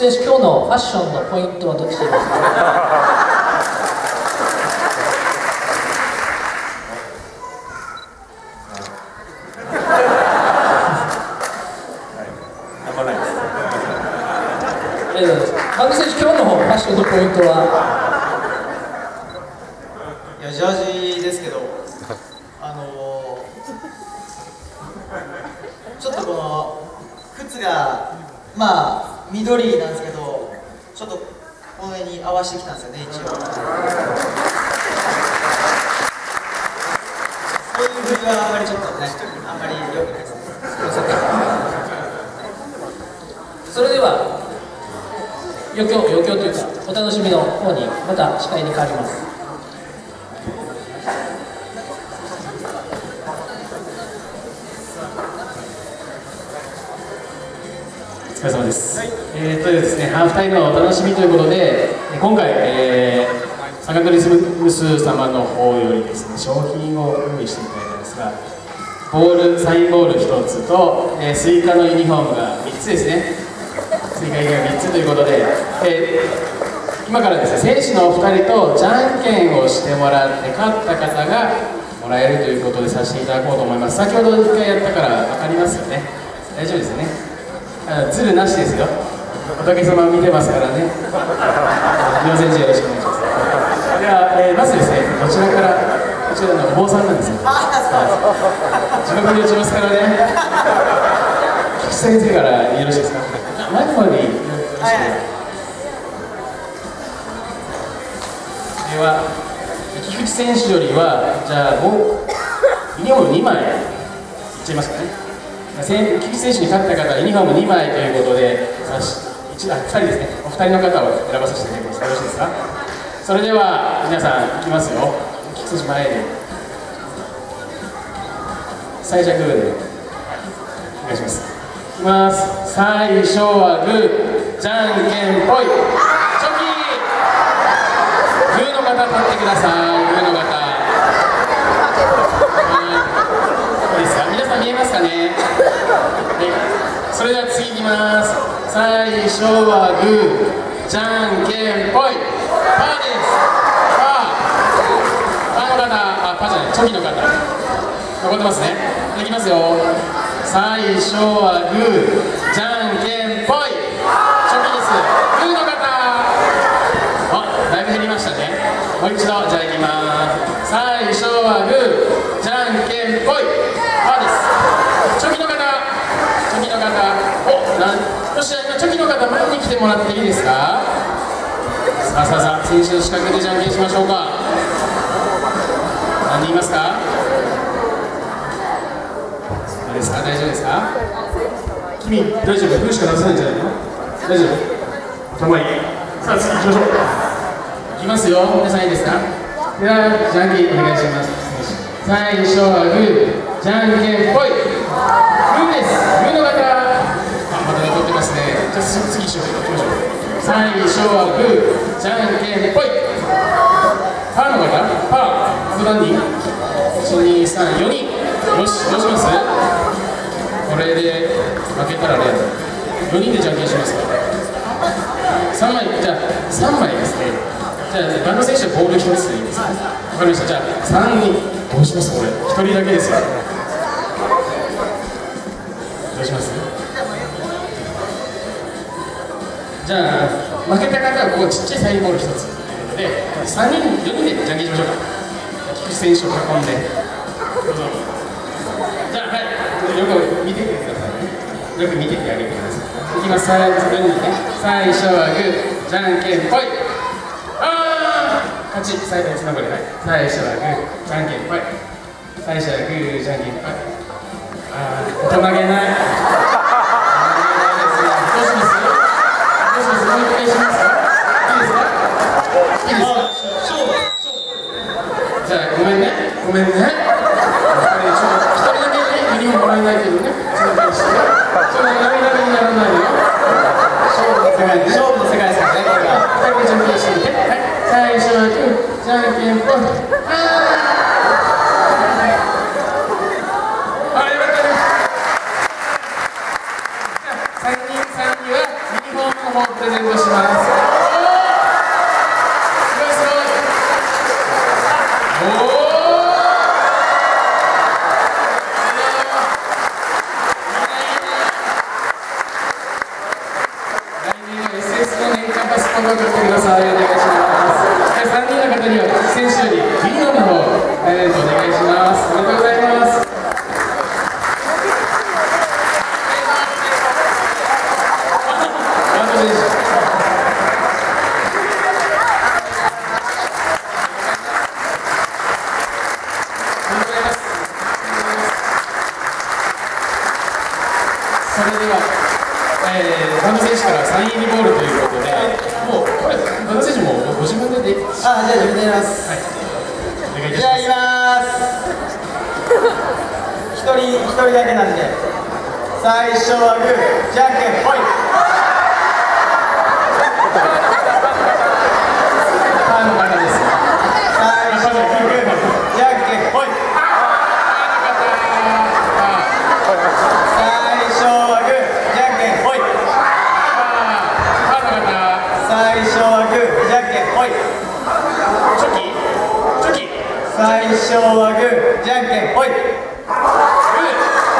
選手今日のファッションのポイントは？どっちです。かえ、今日のファッションのポイントは？いやジャージですけど、あのー、ちょっとこの靴がまあ緑なんですけど、ちょっとこの辺に合わせてきたんですよね、一応。そういう振りはあんまりちょっとね、あんまり良くないですね。それでは余興余興というかお楽しみの方にまた司会に変わりますお疲れ様です。えーとですね、ハーフタイムのお楽しみということで、今回、えー、サカトリスムス様の方よりですね、商品を用意していただいたんですが、ボール、サインボール1つと、えースイカのユニフォームが3つですね。スイカ以外3つということで、えー今からですね、選手のお二人とじゃんけんをしてもらって、勝った方がもらえるということでさせていただこうと思います。先ほど1回やったから分かりますよね。大丈夫ですよね。ズルなしですよ。仏様見てますからね。両先生よろしくお願いします。では、えーまずですね、こちらから、こちらのお坊さんなんですよ。自分に打ちますからね。菊池先生からよろしいですか。前の方によろしく。では、菊池選手よりは、じゃあ、もう、ユニフォーム2枚いっちゃいますかね。菊池選手に勝った方はユニフォーム2枚ということで、さし一あ2人ですね、お二人の方を選ばさせていただきます。よろしいですかそれでは、皆さん、いきますよ。菊池選手前で。最初はグーで。お願いします。いきます。最初はグー、じゃんけんぽい。チョキグーの方立ってください。グーの方。はいいですか皆さん見えますかねはいそれでは次いきます最初はグーじゃんけんぽい。パーです。パー。パーの方あパーじゃない。チョキの方残ってますね。いきますよ。最初はグーじゃんけんぽい。チョキです。グーの方。あだいぶ減りましたね。もう一度じゃあいきます。最初はグー。なんよしじゃあチョキの方前に来てもらっていいですか？さあさあさあ選手の仕掛けでじゃんけんしましょうか。何人いますか？ですか？大丈夫ですか？君大丈夫？しか出せないんじゃないの？大丈夫？頭いい。さあ次行きましょう。いきますよ。皆さんいいですか？ではじゃんけんお願いします。最初はグー。じゃんけんぽい。グーです。グーの次次一緒に行きましょう最初はグーじゃんけんぽいパーの方パーあと何人 ?1234 人よしどうします。これで負けたらあれや4人でじゃんけんします。か3枚じゃあ3枚です。ねじゃあバンド選手はボール1つでいいです。かわかりましたじゃあ3人どうします。これ1人だけです。よどうします。じゃあ負けた方はここちっちゃいサインボール1つ。で3人4人でじゃんけんしましょうか菊池選手を囲んで。じゃあはい。よく見ててください。ねよく見ててあげてください。いきます。最初にね。最初はグーじゃんけんぽい。あー勝ち。最後につながりはい。最初はグーじゃんけんぽい。最初はグーじゃんけんぽい。あー大人げない。じゃあごめんねごめんねやっぱりちょっと一人だけねユニフォームもらえないけどねその話してその涙にならないよ勝負の世界ね勝負の世界ですからね、これが。はい、これ準備してみて。はい、最初はグー、じゃんけんぽん。あーあ、よかったね。じゃあ三人さんにはユニフォームの方プレゼントしますすごいすごいおお来年は SS の年間パスポートを取ってくださいお願いします。3人の方には選手よりビールの方プレゼントお願いします。おめでとうございます。それでは、えー、バンド選手からサイン入りボールというとで、もうで、あじゃあ自分でやりますはいじゃあいきます一人一人だけなんで最初はグーじゃんけんぽいます。パーの方です。最初はグーじゃんけんほい最初はグーじゃんけんほいパーの方、最初はグーじゃんけんほいチョキ、チョキ、グ最初はグーじゃんけんほいー、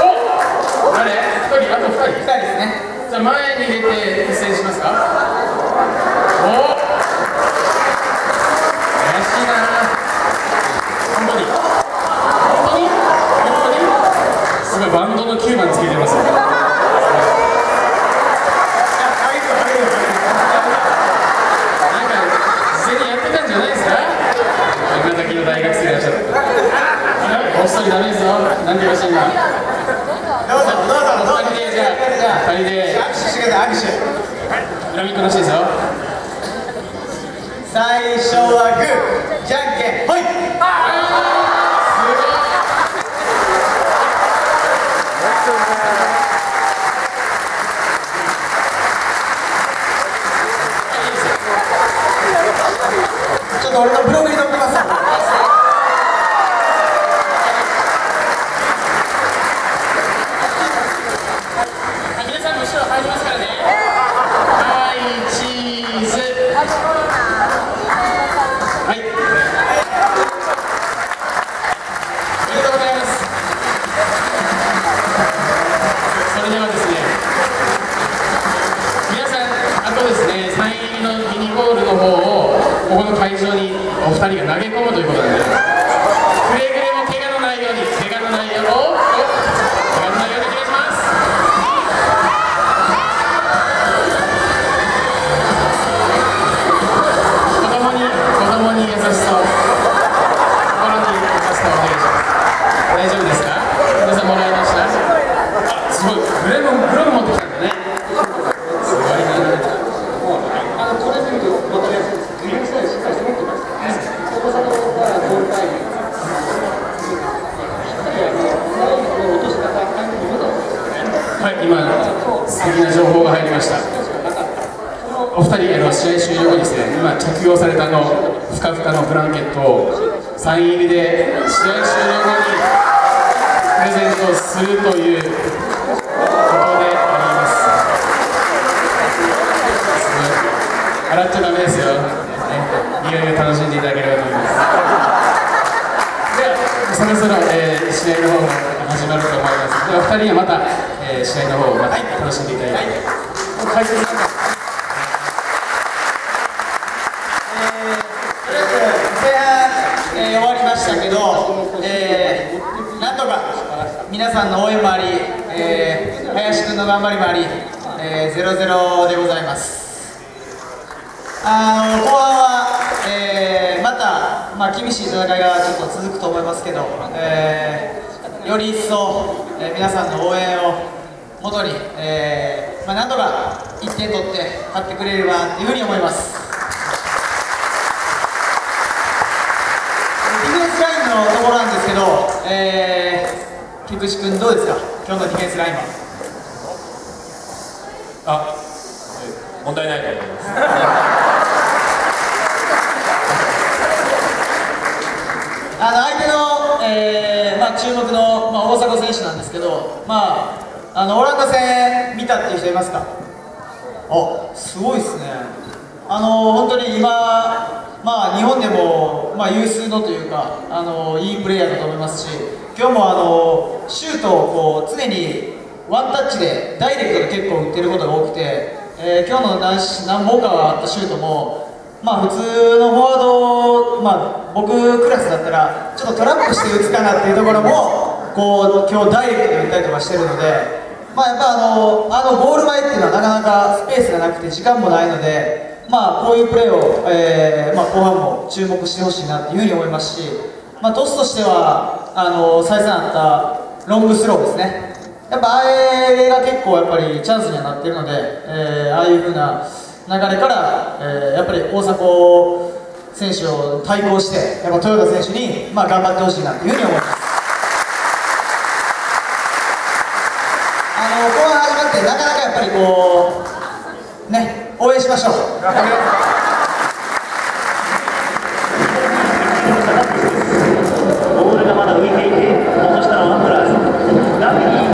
お、誰？一人、あと二人。二人ですねじゃあ前に入れて実践しますか？お、怪しいな。本当に、本当に、本当に。すごいバンドの九番つけてますよ。あげるあげるなんか事前にやってたんじゃないですか今時の大学生いらっしゃるこっそりダメですよなんてよろしいなどうぞどうぞどうぞ二人でじゃあ二人で握手してください握手ピラミッドらしいですよ最初はグーじゃんけんほい。ちょっと俺のブログに載ってます会場にお二人が投げ込むということなんです。ました。お二人、あの試合終了後にですね、今着用されたあのふかふかのブランケットをサイン入りで試合終了後にプレゼントするということであります。洗っちゃダメですよ。ね、いよいよ楽しんでいただければと思います。では、そろそろ、えー試合の方が始まると思います。では、二人はまた、えー試合の方をまた楽しんでいただいて。解説なんか？とりあえず前半、え終わりましたけど、えなんとか皆さんの応援もあり、えー林くんの頑張りもあり、えー、0-0でございます。あの後半は、えーまた、まあ、厳しい戦いがちょっと続くと思いますけど、えーより一層、えー皆さんの応援をもとに、えー、か1点取って勝ってくれればというふうに思います。ディフェンスラインのところなんですけど、えー、菊池君どうですか？今日のディフェンスラインは。あ、問題ないと思います。あの相手の、えーまあ、注目の、まあ、大迫選手なんですけど、まあ、あのオランダ戦見たっていう人いますか？おすごいですね、あの本当に今、まあ、日本でも、まあ、有数のというか、あのいいプレーヤーだと思いますし、今日もあのシュートをこう常にワンタッチでダイレクトで結構打ってることが多くて、えー今日の何何本かがあったシュートも、まあ、普通のフォワード、まあ、僕クラスだったら、ちょっとトラップして打つかなっていうところも、こう今日ダイレクトで打ったりとかしてるので。まあ、やっぱあのあのゴール前っていうのはなかなかスペースがなくて時間もないので、まあ、こういうプレーを、えーまあ、後半も注目してほしいなっていうふうに思いますし、まあ、トスとしてはあの再三あったロングスローですね。やっぱあれが結構やっぱりチャンスにはなっているので、えーああいうふうな流れから、えーやっぱり大迫選手を対抗してやっぱ豊田選手に、まあ、頑張ってほしいなっていうふうに思いますあの後半始まってなかなかやっぱりこうね応援しましょう。